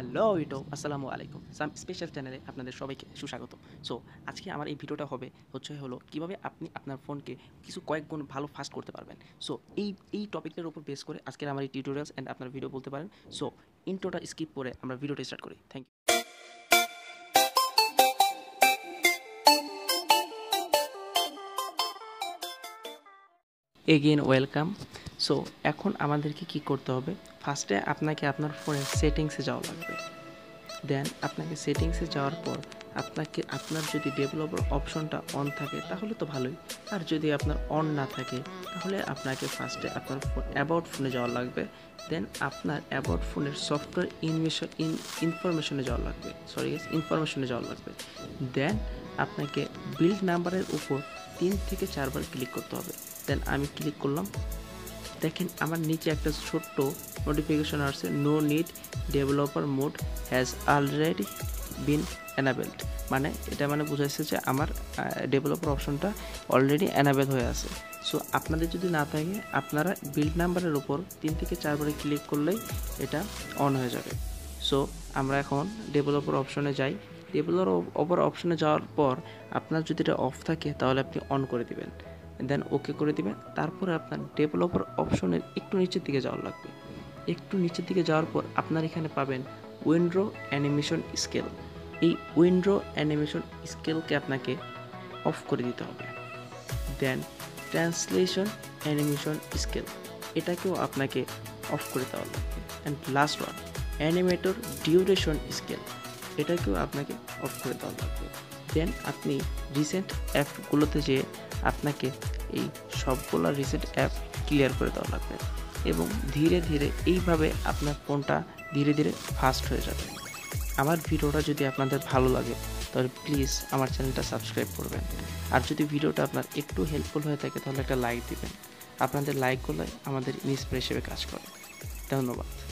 Hello YouTube, আসসালামু আলাইকুম। সাম special চ্যানেলে আপনাদের সবাইকে সুস্বাগত। সো আজকে আমার এই ভিডিওটা হবে হচ্ছে হলো কীভাবে আপনি আপনার ফোনকে কিছু কয়েক গুণ ভালো ফাস্ট করতে পারবেন। সো এই এই টপিকটার উপর বেস করে আজকের আমার এই টিউটোরিয়ালস অ্যান্ড আপনার ভিডিও বলতে পারেন। সো ইন্ট্রোটা স্কিপ করে আমরা ভিডিওটা স্টার্ট করি। Thank you again welcome so এখন আমাদেরকে কি করতে হবে? ফার্স্টে আপনাকে আপনার ফোনের সেটিংসে যাওয়া লাগবে। দেন আপনাকে সেটিংসে যাওয়ার পর আপনাকে, আপনার যদি ডেভেলপার অপশনটা অন থাকে, তাহলে তো ভালোই। আর যদি আপনার অন না থাকে, তাহলে আপনাকে ফার্স্টে আপনার ফোন অ্যাবাউট ফোনে যাওয়া লাগবে। দেন আপনার অ্যাবাউট ফোনের সফটওয়্যার ইনভেশন ইন ইনফরমেশনে যাওয়া লাগবে। সরি ইনফরমেশনে যাওয়া লাগবে। দেন আপনাকে বিল্ড নাম্বারের উপর তিন থেকে চারবার ক্লিক করতে হবে। দেন আমি ক্লিক করলাম দেখেন আমার নিচে একটা ছোট্ট নোটিফিকেশন আসছে no need developer mode has already been enabled মানে এটা মানে বোঝাচ্ছে যে আমার ডেভেলপার অপশনটা অলরেডি এনাবেল হয়ে আছে। সো আপনাদের যদি না থাকে, আপনারা বিল্ড নাম্বারের উপর তিন থেকে চারবারে ক্লিক করলেই এটা অন হয়ে যাবে। সো আমরা এখন ডেভেলপার অপশনে যাই। ডেভেলপার অপশনে যাওয়ার পর আপনার যদি এটা অফ থাকে, তাহলে আপনি অন করে দিবেন। দেন ওকে করে দিবেন। তারপরে আপনার ডেভেলপার অপশনের একটু নিচের দিকে যাওয়ার লাগবে। একটু নিচের দিকে যাওয়ার পর আপনার এখানে পাবেন উইন্ড্রো অ্যানিমেশন স্কেল এই উইন্ড্রো অ্যানিমেশন স্কেলকে আপনাকে অফ করে দিতে হবে। দেন ট্রান্সলেশন অ্যানিমেশন স্কেল এটাকেও আপনাকে অফ করে দেওয়া লাগবে। And last one animator duration scale এটাকেও আপনাকে অফ করে দেওয়া লাগবে। দেন আপনি রিসেন্ট অ্যাপগুলোতে যেয়ে আপনাকে এই সবগুলো রিসেন্ট অ্যাপ ক্লিয়ার করে দেওয়া লাগবে এবং ধীরে ধীরে এইভাবে আপনার ফোনটা ধীরে ধীরে ফাস্ট হয়ে যাবে। আমার ভিডিওটা যদি আপনাদের ভালো লাগে, তাহলে প্লিজ আমার চ্যানেলটা সাবস্ক্রাইব করবেন। আর যদি ভিডিওটা আপনার একটু হেল্পফুল হয়ে থাকে, তাহলে একটা লাইক দিবেন। আপনাদের লাইক করলে আমাদের ইন্সপিরেশন হিসেবে কাজ করে। ধন্যবাদ।